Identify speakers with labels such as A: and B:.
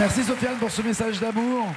A: Merci Sofiane pour ce message d'amour.